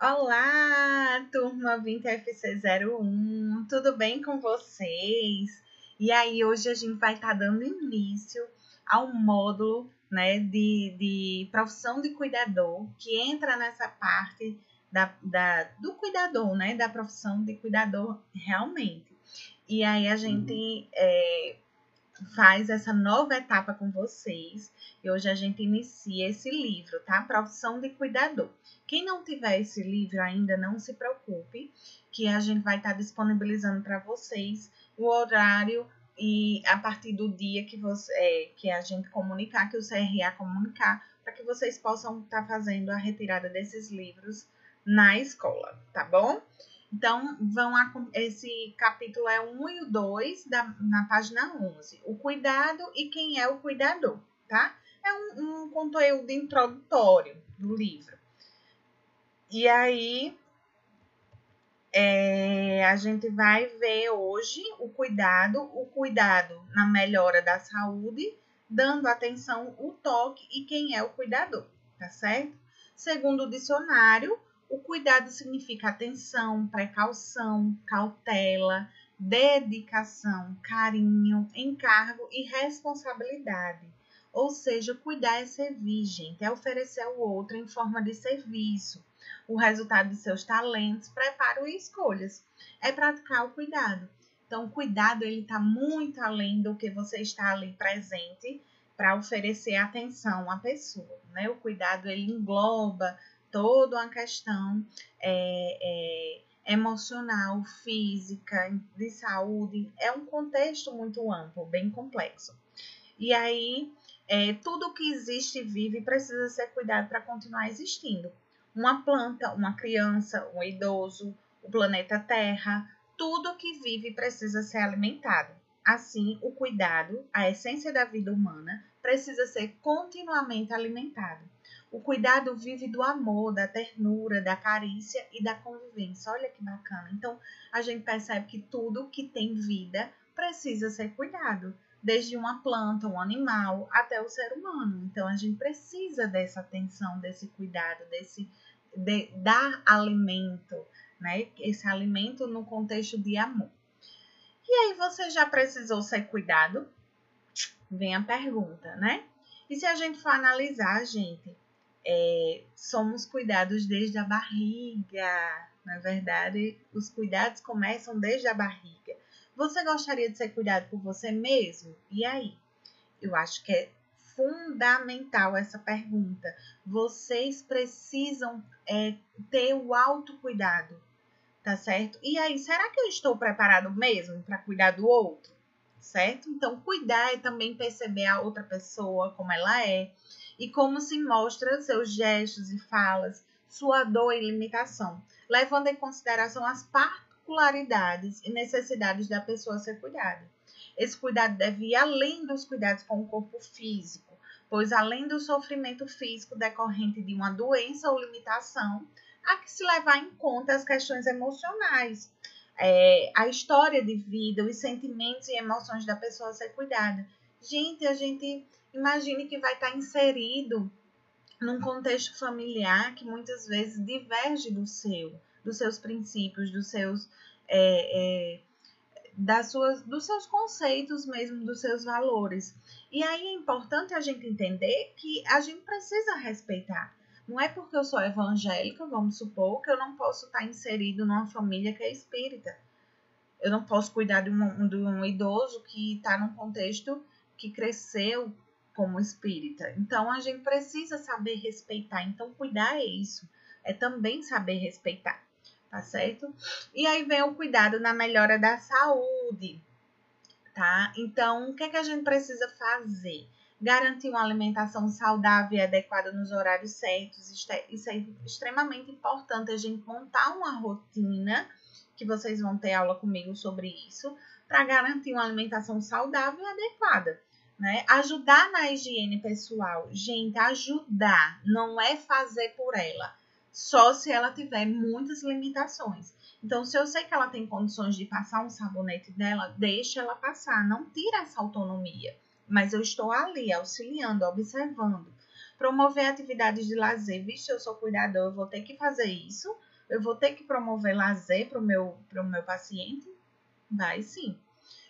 Olá, turma 20FC01, tudo bem com vocês? E aí, hoje a gente vai estar tá dando início ao módulo né, de, de profissão de cuidador, que entra nessa parte da, da, do cuidador, né, da profissão de cuidador realmente. E aí a gente é, faz essa nova etapa com vocês. E hoje a gente inicia esse livro, tá? Profissão de cuidador. Quem não tiver esse livro ainda, não se preocupe, que a gente vai estar tá disponibilizando para vocês o horário e a partir do dia que você é, que a gente comunicar, que o CRA comunicar, para que vocês possam estar tá fazendo a retirada desses livros na escola, tá bom? Então, vão a, esse capítulo é 1 e o 2 da, na página 11. O cuidado e quem é o cuidador, tá? É um, um conteúdo introdutório do livro. E aí, é, a gente vai ver hoje o cuidado, o cuidado na melhora da saúde, dando atenção, o toque e quem é o cuidador, tá certo? Segundo o dicionário, o cuidado significa atenção, precaução, cautela, dedicação, carinho, encargo e responsabilidade. Ou seja, cuidar é servir, gente, é oferecer ao outro em forma de serviço. O resultado de seus talentos, preparo e escolhas. É praticar o cuidado. Então, o cuidado ele está muito além do que você está ali presente para oferecer atenção à pessoa, né? O cuidado ele engloba toda uma questão é, é, emocional, física, de saúde. É um contexto muito amplo, bem complexo. E aí, é, tudo que existe e vive precisa ser cuidado para continuar existindo. Uma planta, uma criança, um idoso, o planeta Terra, tudo que vive precisa ser alimentado. Assim, o cuidado, a essência da vida humana, precisa ser continuamente alimentado. O cuidado vive do amor, da ternura, da carícia e da convivência. Olha que bacana. Então, a gente percebe que tudo que tem vida precisa ser cuidado, desde uma planta, um animal, até o ser humano. Então, a gente precisa dessa atenção, desse cuidado, desse de, dar alimento, né? Esse alimento no contexto de amor. E aí, você já precisou ser cuidado? Vem a pergunta, né? E se a gente for analisar, gente, é, somos cuidados desde a barriga. Na verdade, os cuidados começam desde a barriga. Você gostaria de ser cuidado por você mesmo? E aí? Eu acho que é fundamental essa pergunta. Vocês precisam é, ter o autocuidado, tá certo? E aí, será que eu estou preparado mesmo para cuidar do outro? Certo? Então, cuidar é também perceber a outra pessoa como ela é, e como se mostra seus gestos e falas, sua dor e limitação, levando em consideração as particularidades e necessidades da pessoa a ser cuidada. Esse cuidado deve ir além dos cuidados com o corpo físico, pois além do sofrimento físico decorrente de uma doença ou limitação, há que se levar em conta as questões emocionais, é, a história de vida, os sentimentos e emoções da pessoa a ser cuidada. Gente, a gente Imagine que vai estar inserido num contexto familiar que muitas vezes diverge do seu, dos seus princípios, dos seus, é, é, das suas, dos seus conceitos mesmo, dos seus valores. E aí é importante a gente entender que a gente precisa respeitar. Não é porque eu sou evangélica, vamos supor, que eu não posso estar inserido numa família que é espírita. Eu não posso cuidar de um, de um idoso que está num contexto que cresceu como espírita. Então a gente precisa saber respeitar. Então cuidar é isso, é também saber respeitar, tá certo? E aí vem o cuidado na melhora da saúde, tá? Então o que é que a gente precisa fazer? Garantir uma alimentação saudável e adequada nos horários certos. Isso é extremamente importante a gente montar uma rotina que vocês vão ter aula comigo sobre isso, para garantir uma alimentação saudável e adequada né? Ajudar na higiene pessoal. Gente, ajudar não é fazer por ela, só se ela tiver muitas limitações. Então, se eu sei que ela tem condições de passar um sabonete dela, deixa ela passar, não tira essa autonomia. Mas eu estou ali auxiliando, observando. Promover atividades de lazer. Vixe, eu sou cuidador, eu vou ter que fazer isso. Eu vou ter que promover lazer para o meu, meu paciente? Vai sim.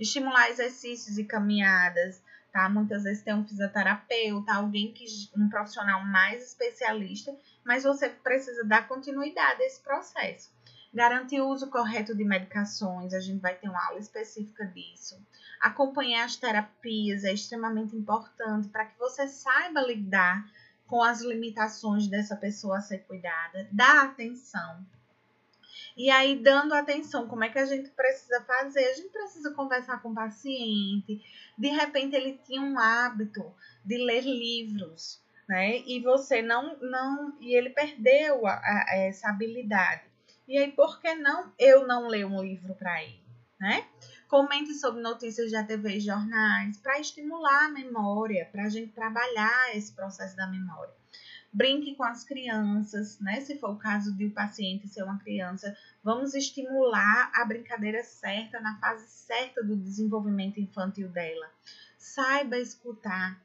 Estimular exercícios e caminhadas, tá? Muitas vezes tem um fisioterapeuta, alguém que um profissional mais especialista, mas você precisa dar continuidade a esse processo. Garantir o uso correto de medicações, a gente vai ter uma aula específica disso. Acompanhar as terapias é extremamente importante para que você saiba lidar com as limitações dessa pessoa a ser cuidada. Dar atenção, e aí, dando atenção, como é que a gente precisa fazer? A gente precisa conversar com o paciente. De repente, ele tinha um hábito de ler livros, né? E você não, não, e ele perdeu a, a, essa habilidade. E aí, por que não eu não ler um livro para ele, né? Comente sobre notícias da TV e jornais para estimular a memória, para a gente trabalhar esse processo da memória brinque com as crianças, né? Se for o caso de o paciente ser uma criança, vamos estimular a brincadeira certa na fase certa do desenvolvimento infantil dela. Saiba escutar,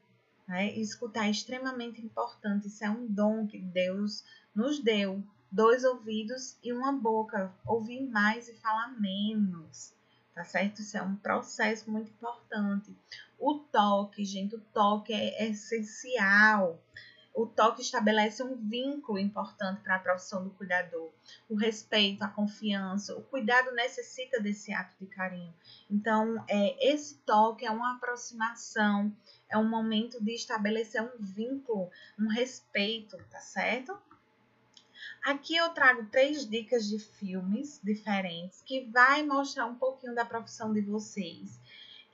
né? Escutar é extremamente importante, isso é um dom que Deus nos deu. Dois ouvidos e uma boca, ouvir mais e falar menos tá certo? Isso é um processo muito importante. O toque, gente, o toque é essencial o toque estabelece um vínculo importante para a profissão do cuidador. O respeito, a confiança, o cuidado necessita desse ato de carinho. Então, é, esse toque é uma aproximação, é um momento de estabelecer um vínculo, um respeito, tá certo? Aqui eu trago três dicas de filmes diferentes que vai mostrar um pouquinho da profissão de vocês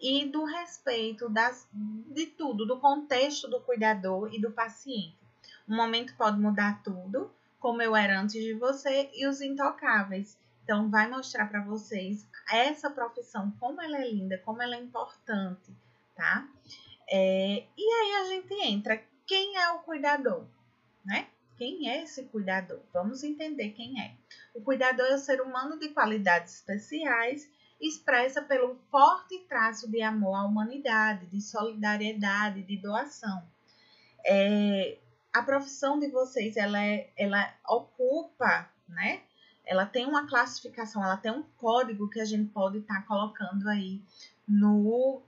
e do respeito das, de tudo, do contexto do cuidador e do paciente. Um momento pode mudar tudo, como eu era antes de você, e os intocáveis. Então, vai mostrar para vocês essa profissão, como ela é linda, como ela é importante, tá? É, e aí a gente entra, quem é o cuidador, né? Quem é esse cuidador? Vamos entender quem é. O cuidador é o ser humano de qualidades especiais expressa pelo forte traço de amor à humanidade, de solidariedade, de doação. É, a profissão de vocês, ela, é, ela ocupa, né? Ela tem uma classificação, ela tem um código que a gente pode estar tá colocando aí no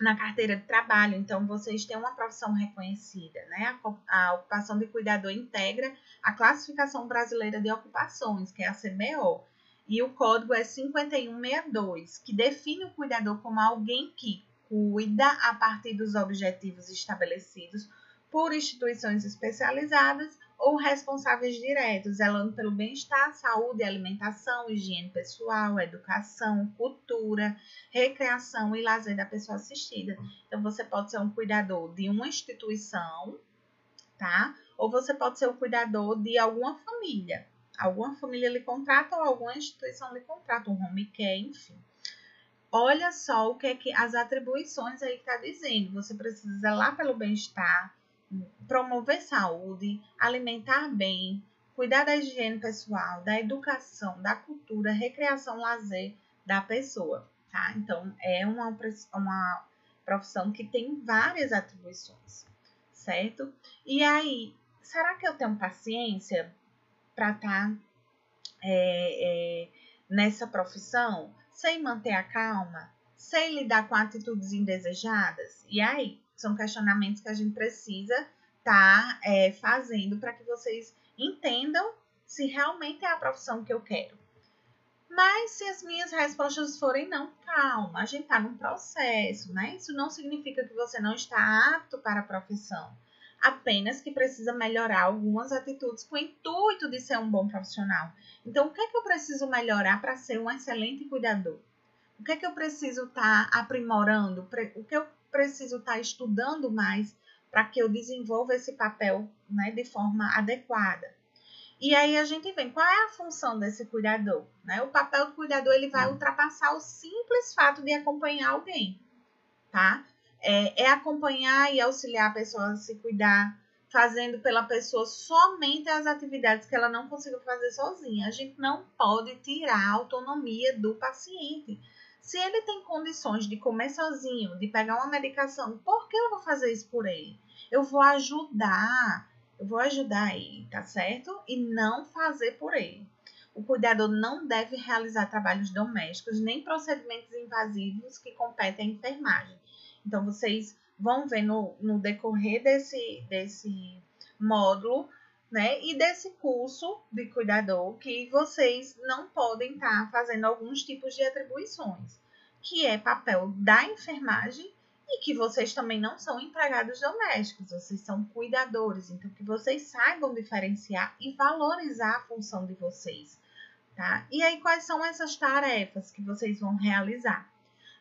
na carteira de trabalho. Então, vocês têm uma profissão reconhecida, né? A, a ocupação de cuidador integra a classificação brasileira de ocupações, que é a CBO e o código é 5162, que define o cuidador como alguém que cuida a partir dos objetivos estabelecidos por instituições especializadas ou responsáveis diretos, zelando pelo bem-estar, saúde, alimentação, higiene pessoal, educação, cultura, recreação e lazer da pessoa assistida. Então, você pode ser um cuidador de uma instituição, tá? Ou você pode ser o um cuidador de alguma família alguma família lhe contrata ou alguma instituição lhe contrata, um home care, enfim. Olha só o que é que as atribuições aí está dizendo. Você precisa zelar pelo bem-estar, promover saúde, alimentar bem, cuidar da higiene pessoal, da educação, da cultura, recreação, lazer da pessoa, tá? Então, é uma, uma profissão que tem várias atribuições, certo? E aí, será que eu tenho paciência para estar tá, é, é, nessa profissão sem manter a calma, sem lidar com atitudes indesejadas? E aí, são questionamentos que a gente precisa estar tá, é, fazendo para que vocês entendam se realmente é a profissão que eu quero. Mas se as minhas respostas forem não, calma, a gente está num processo, né? Isso não significa que você não está apto para a profissão apenas que precisa melhorar algumas atitudes com o intuito de ser um bom profissional. Então, o que é que eu preciso melhorar para ser um excelente cuidador? O que é que eu preciso estar tá aprimorando? O que eu preciso estar tá estudando mais para que eu desenvolva esse papel né, de forma adequada? E aí a gente vê qual é a função desse cuidador. Né? O papel do cuidador ele vai ultrapassar o simples fato de acompanhar alguém, tá? É, é acompanhar e auxiliar a pessoa a se cuidar, fazendo pela pessoa somente as atividades que ela não conseguiu fazer sozinha. A gente não pode tirar a autonomia do paciente. Se ele tem condições de comer sozinho, de pegar uma medicação, por que eu vou fazer isso por ele? Eu vou ajudar, eu vou ajudar ele, tá certo? E não fazer por ele. o cuidador não deve realizar trabalhos domésticos nem procedimentos invasivos que competem à enfermagem. Então, vocês vão ver no, no decorrer desse, desse módulo né, e desse curso de cuidador que vocês não podem estar tá fazendo alguns tipos de atribuições, que é papel da enfermagem e que vocês também não são empregados domésticos, vocês são cuidadores, então que vocês saibam diferenciar e valorizar a função de vocês, tá? E aí quais são essas tarefas que vocês vão realizar?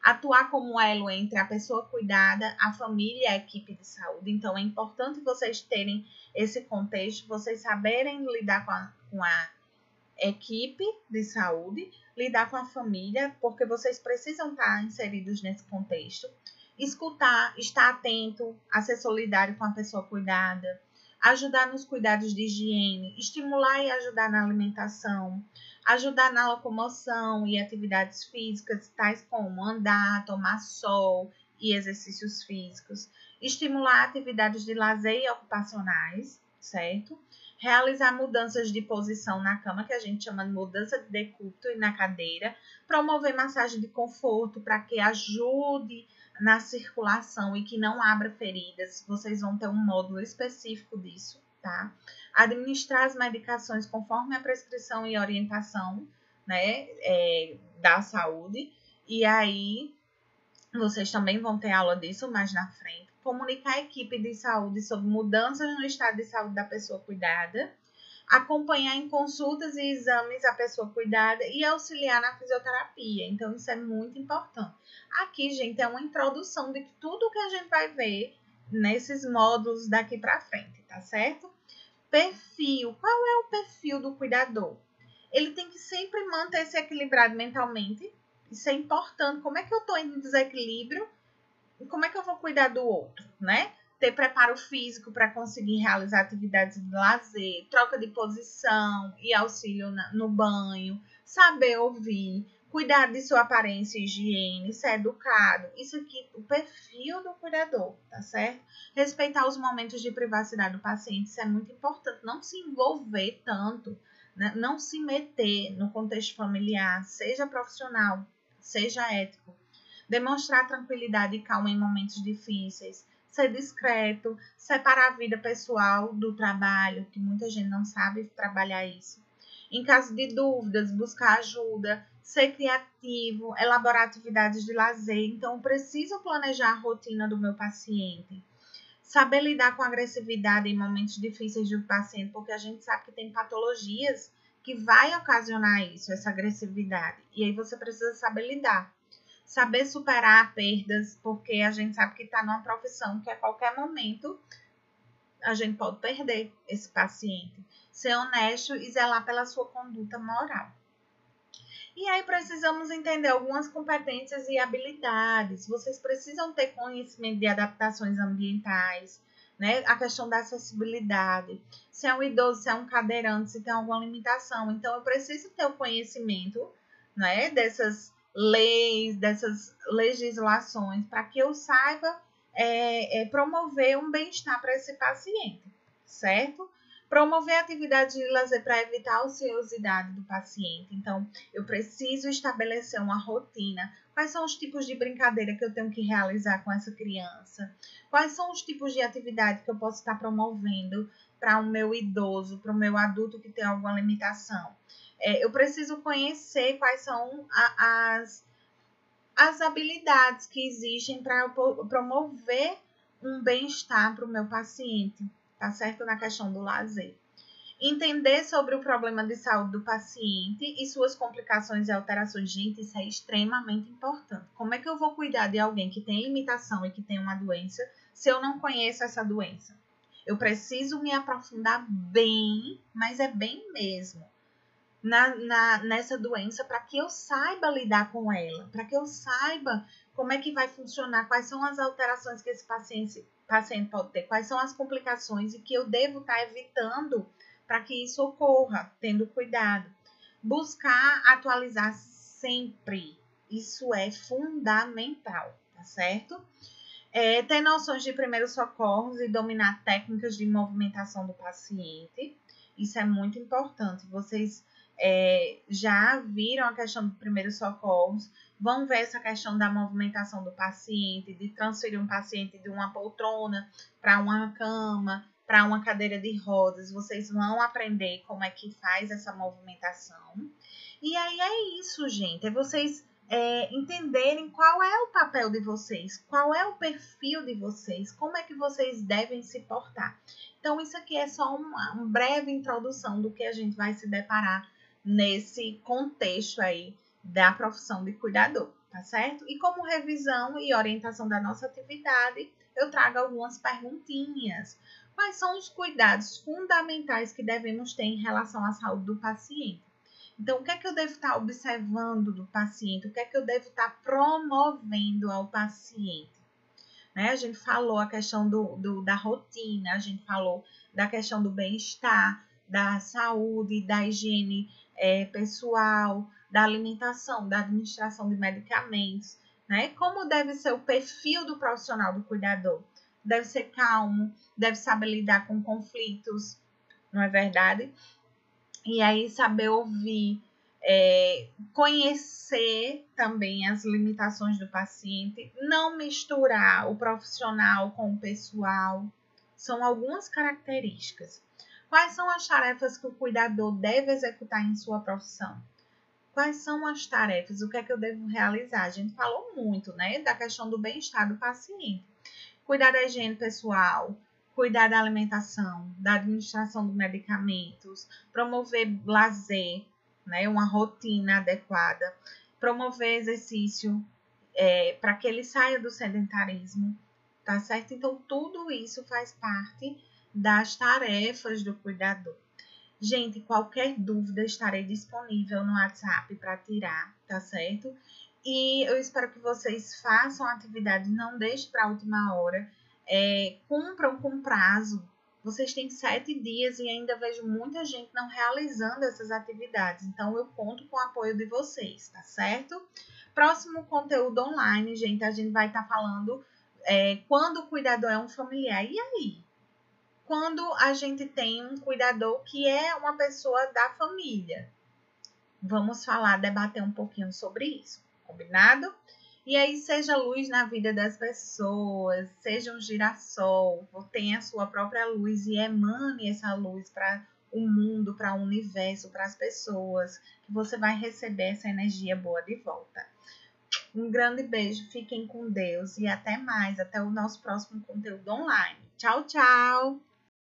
Atuar como elo entre a pessoa cuidada, a família e a equipe de saúde. Então é importante vocês terem esse contexto, vocês saberem lidar com a, com a equipe de saúde, lidar com a família, porque vocês precisam estar inseridos nesse contexto escutar, estar atento a ser solidário com a pessoa cuidada, ajudar nos cuidados de higiene, estimular e ajudar na alimentação, ajudar na locomoção e atividades físicas, tais como andar, tomar sol e exercícios físicos, estimular atividades de lazer e ocupacionais, certo? Realizar mudanças de posição na cama, que a gente chama de mudança de decúbito e na cadeira, promover massagem de conforto para que ajude na circulação e que não abra feridas, vocês vão ter um módulo específico disso, tá? Administrar as medicações conforme a prescrição e orientação, né, é, da saúde. E aí, vocês também vão ter aula disso mais na frente. Comunicar a equipe de saúde sobre mudanças no estado de saúde da pessoa cuidada acompanhar em consultas e exames a pessoa cuidada e auxiliar na fisioterapia. Então, isso é muito importante. Aqui, gente, é uma introdução de tudo que a gente vai ver nesses módulos daqui para frente, tá certo? Perfil. Qual é o perfil do cuidador? Ele tem que sempre manter-se equilibrado mentalmente. Isso é importante. Como é que eu estou em desequilíbrio? Como é que eu vou cuidar do outro, né? ter preparo físico para conseguir realizar atividades de lazer, troca de posição e auxílio no banho, saber ouvir, cuidar de sua aparência e higiene, ser educado. Isso aqui, o perfil do cuidador, tá certo? Respeitar os momentos de privacidade do paciente, isso é muito importante. Não se envolver tanto, né? não se meter no contexto familiar, seja profissional, seja ético. Demonstrar tranquilidade e calma em momentos difíceis ser discreto, separar a vida pessoal do trabalho, que muita gente não sabe trabalhar isso. Em caso de dúvidas, buscar ajuda, ser criativo, elaborar atividades de lazer. Então, preciso planejar a rotina do meu paciente. Saber lidar com agressividade em momentos difíceis do paciente, porque a gente sabe que tem patologias que vai ocasionar isso, essa agressividade. E aí você precisa saber lidar saber superar perdas, porque a gente sabe que está numa profissão que a qualquer momento a gente pode perder esse paciente. Ser honesto e zelar pela sua conduta moral. E aí precisamos entender algumas competências e habilidades. Vocês precisam ter conhecimento de adaptações ambientais, né? A questão da acessibilidade. Se é um idoso, se é um cadeirante, se tem alguma limitação. Então eu preciso ter o conhecimento, né, dessas leis, dessas legislações, para que eu saiba é, é, promover um bem-estar para esse paciente, certo? Promover atividades de lazer para evitar a ociosidade do paciente. Então, eu preciso estabelecer uma rotina. Quais são os tipos de brincadeira que eu tenho que realizar com essa criança? Quais são os tipos de atividade que eu posso estar promovendo para o meu idoso, para o meu adulto que tem alguma limitação? É, eu preciso conhecer quais são a, as, as habilidades que existem para promover um bem-estar para o meu paciente, tá certo? Na questão do lazer. Entender sobre o problema de saúde do paciente e suas complicações e alterações. Gente, isso é extremamente importante. Como é que eu vou cuidar de alguém que tem limitação e que tem uma doença se eu não conheço essa doença? Eu preciso me aprofundar bem, mas é bem mesmo na, na, nessa doença para que eu saiba lidar com ela, para que eu saiba como é que vai funcionar, quais são as alterações que esse paciente, paciente pode ter, quais são as complicações e que eu devo estar tá evitando para que isso ocorra, tendo cuidado. Buscar atualizar sempre, isso é fundamental, tá certo? É, ter noções de primeiros socorros e dominar técnicas de movimentação do paciente, isso é muito importante. Vocês é, já viram a questão do primeiro socorros, vão ver essa questão da movimentação do paciente, de transferir um paciente de uma poltrona para uma cama, para uma cadeira de rodas. Vocês vão aprender como é que faz essa movimentação. E aí é isso, gente. É vocês é, entenderem qual é o papel de vocês, qual é o perfil de vocês, como é que vocês devem se portar. Então, isso aqui é só uma, uma breve introdução do que a gente vai se deparar nesse contexto aí da profissão de cuidador, tá certo? E como revisão e orientação da nossa atividade, eu trago algumas perguntinhas. Quais são os cuidados fundamentais que devemos ter em relação à saúde do paciente? Então, o que é que eu devo estar observando do paciente? O que é que eu devo estar promovendo ao paciente? Né? A gente falou a questão do, do da rotina, a gente falou da questão do bem-estar, da saúde, da higiene é, pessoal, da alimentação, da administração de medicamentos, né? Como deve ser o perfil do profissional do cuidador? Deve ser calmo, deve saber lidar com conflitos, não é verdade? E aí saber ouvir, é, conhecer também as limitações do paciente, não misturar o profissional com o pessoal, são algumas características. Quais são as tarefas que o cuidador deve executar em sua profissão? Quais são as tarefas? O que é que eu devo realizar? A gente falou muito, né, da questão do bem-estar do paciente. Cuidar da higiene pessoal, cuidar da alimentação, da administração dos medicamentos, promover lazer, né, uma rotina adequada, promover exercício é, para que ele saia do sedentarismo, tá certo? Então, tudo isso faz parte das tarefas do cuidador. Gente, qualquer dúvida estarei disponível no WhatsApp para tirar, tá certo? E eu espero que vocês façam a atividade, não deixe para a última hora, é, cumpram com prazo. Vocês têm sete dias e ainda vejo muita gente não realizando essas atividades. Então, eu conto com o apoio de vocês, tá certo? Próximo conteúdo online, gente, a gente vai estar tá falando é, quando o cuidador é um familiar. E aí? Quando a gente tem um cuidador que é uma pessoa da família. Vamos falar, debater um pouquinho sobre isso, combinado? E aí, seja luz na vida das pessoas, seja um girassol, tenha a sua própria luz e emane essa luz para o mundo, para o universo, para as pessoas, que você vai receber essa energia boa de volta. Um grande beijo, fiquem com Deus e até mais, até o nosso próximo conteúdo online. Tchau, tchau!